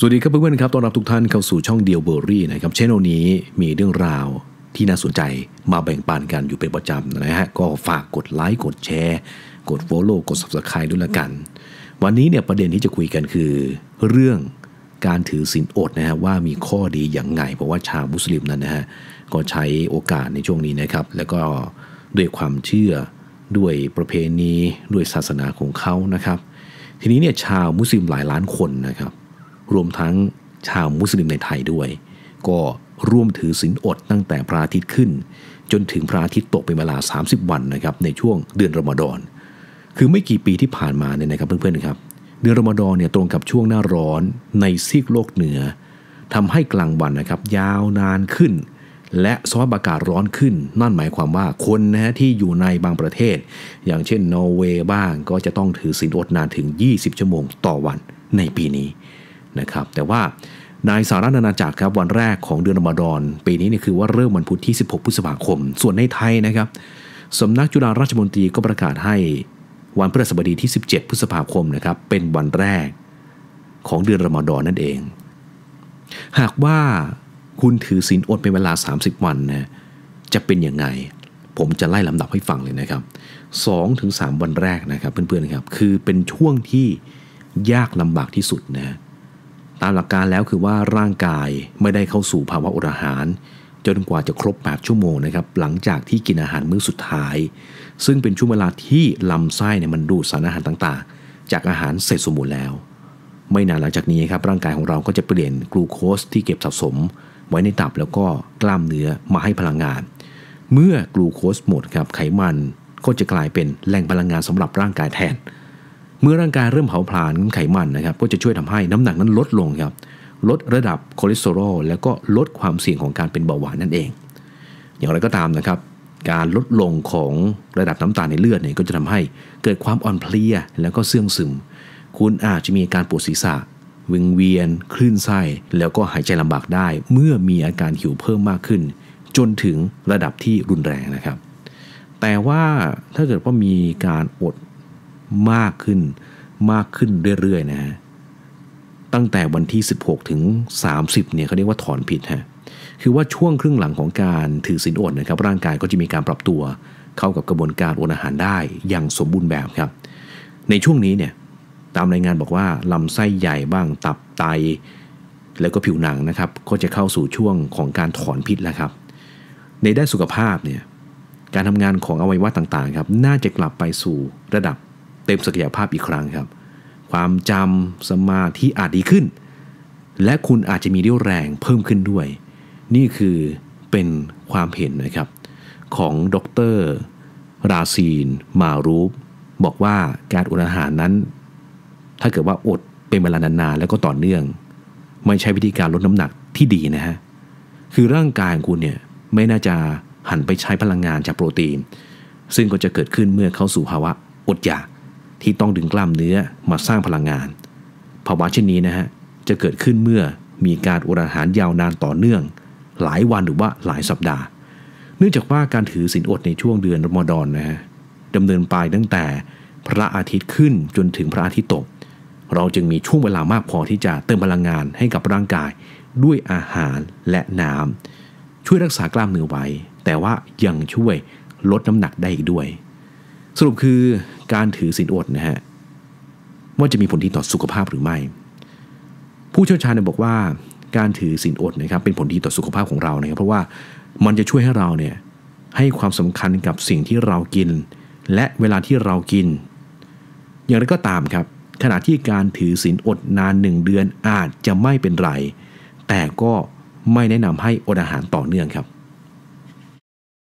สวัสดีครับเพื่อนๆครับต้อนรับทุกท่านเข้าสู่ช่องเดียวเบอรี่นะครับช่องนี้มีเรื่องราวที่น่าสนใจมาแบ่งปันกันอยู่เป็นประจำนะฮะก็ฝากกดไลค์กดแชร์กด Follow กด Subscribe ด้วยละกัน วันนี้เนี่ยประเด็นที่จะคุยกันคือ เรื่องการถือศีลอดนะฮะว่ามีข้อดีอย่างไง เพราะว่าชาวมุสลิมนั้นนะฮะก็ใช้โอกาสในช่วงนี้นะครับ แล้วก็ด้วยความเชื่อด้วยประเพณีด้วยศาสนาของเขานะครับ ทีนี้เนี่ยชาวมุสลิมหลายล้านคนนะครับ รวมทั้งชาวมุสลิมในไทยด้วย ก็ร่วมถือศีลอดตั้งแต่พระอาทิตย์ขึ้น จนถึงพระอาทิตย์ตกเป็นเวลา 30 วันนะครับในช่วงเดือนรอมฎอนคือไม่กี่ปีที่ผ่านมาเนี่ยนะครับเพื่อนๆครับเดือนรอมฎอนเนี่ยตรงกับช่วงหน้าร้อนในซีกโลกเหนือทำให้กลางวันนะครับยาวนานขึ้น และสภาพอากาศร้อนขึ้น นั่นหมายความว่าคนนะฮะที่อยู่ในบางประเทศ อย่างเช่นนอร์เวย์บ้างก็จะต้องถือศีลอดนานถึง 20 ชั่วโมงต่อวันในปีนี้ นะครับ แต่ว่าในสหรัฐอาณาจักรครับวันแรกของเดือนอมฎอนปีนี้เนี่ยคือว่าเริ่มวันพุธที่ 16 พฤษภาคม ส่วนในไทยนะครับสำนักจุฬาราชมนตรีก็ประกาศให้วันพฤหัสบดีที่ 17 พฤษภาคมนะครับเป็นวันแรกของเดือนรอมฎอนนั่นเอง หากว่าคุณถือศีลอดเป็นเวลา 30 วันนะจะเป็นยังไง ผมจะไล่ลำดับให้ฟังเลยนะครับ2ถึง3วันแรกนะครับเพื่อนๆครับคือเป็นช่วงที่ยากลำบากที่สุดนะ ตามหลักการแล้วคือว่าร่างกายไม่ได้เข้าสู่ภาวะอดอาหาร จนกว่าจะครบ 8 ชั่วโมงนะครับหลังจากที่กินอาหารมื้อสุดท้าย ซึ่งเป็นช่วงเวลาที่ลำไส้เนี่ยมันดูดสารอาหารต่างๆ จากอาหารเสร็จสมบูรณ์แล้ว ไม่นานหลังจากนี้ครับร่างกายของเราก็จะเปลี่ยนกลูโคสที่เก็บสะสม ไว้ในตับแล้วก็กล้ามเนื้อมาให้พลังงาน เมื่อกลูโคสหมดครับไขมันก็จะกลายเป็นแหล่งพลังงานสำหรับร่างกายแทน เมื่อร่างกายเริ่มเผาผลาญไขมันนะครับ ก็จะช่วยทำให้น้ำหนักนั้นลดลงครับ ลดระดับคอเลสเตอรอลแล้วก็ลดความเสี่ยงของการเป็นเบาหวานนั่นเอง อย่างไรก็ตามนะครับ การลดลงของระดับน้ำตาลในเลือดเนี่ยก็จะทำให้เกิดความอ่อนเพลียแล้วก็เสื่องซึม คุณอาจจะมีอาการปวดศีรษะวิงเวียน คลื่นไส้ แล้วก็หายใจลำบากได้ เมื่อมีอาการหิวเพิ่มมากขึ้น จนถึงระดับที่รุนแรงนะครับ แต่ว่าถ้าเกิดว่ามีการอด มากขึ้นมากขึ้นเรื่อยๆนะฮะตั้งแต่วันที่ 16 ถึง 30เนี่ยเขาเรียกว่าถอนผิดฮะคือว่าช่วงครึ่งหลังของการถือศีลอดนะครับร่างกายก็จะมีการปรับตัว เข้ากับกระบวนการอดอาหารได้อย่างสมบูรณ์แบบครับ ในช่วงนี้เนี่ยตามรายงานบอกว่าลำไส้ใหญ่บ้างตับไต แล้วก็ผิวหนังนะครับ ก็จะเข้าสู่ช่วงของการถอนพิษแล้วครับ ในด้านสุขภาพเนี่ยการทำงานของอวัยวะต่างๆครับน่าจะกลับไปสู่ระดับ เต็มศักยภาพอีกครั้งครับ ความจำสมาธิอาจดีขึ้น และคุณอาจจะมีเรี่ยวแรงเพิ่มขึ้นด้วย นี่คือเป็นความเห็นนะครับของดร ราซีน มารูป บอกว่าการอดอาหารนั้น ถ้าเกิดว่าอดเป็นเวลานานๆแล้วก็ต่อเนื่อง ไม่ใช่วิธีการลดน้ำหนักที่ดีนะฮะคือร่างกายของคุณเนี่ยไม่น่าจะหันไปใช้พลังงานจากโปรตีน ซึ่งก็จะเกิดขึ้นเมื่อเข้าสู่ภาวะอดอยาก ที่ต้องดึงกล้ามเนื้อมาสร้างพลังงาน ภาวะเช่นนี้นะฮะจะเกิดขึ้นเมื่อมีการอดอาหารยาวนานต่อเนื่อง หลายวันหรือว่าหลายสัปดาห์ เนื่องจากว่าการถือศีลอดในช่วงเดือนรอมฎอนนะฮะดำเนินไปตั้งแต่พระอาทิตย์ขึ้นจนถึงพระอาทิตย์ตก เราจึงมีช่วงเวลามากพอที่จะเติมพลังงานให้กับร่างกายด้วยอาหารและน้ำช่วยรักษากล้ามเนื้อไว้ แต่ว่ายังช่วยลดน้ำหนักได้อีกด้วย สรุปคือการถือศีลอดนะฮะว่าจะมีผลดีต่อสุขภาพหรือไม่ ผู้เชี่ยวชาญบอกว่าการถือศีลอดนะครับเป็นผลดีต่อสุขภาพของเรานะครับเพราะว่ามันจะช่วยให้เราเนี่ยให้ความสำคัญกับสิ่งที่เรากิน และเวลาที่เรากิน อย่างไรก็ตามครับ ขณะที่การถือศีลอดนานหนึ่งเดือนอาจจะไม่เป็นไร แต่ก็ไม่แนะนำให้อดอาหารต่อเนื่องครับ